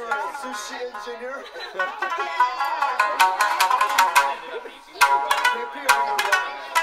you're a sushi engineer?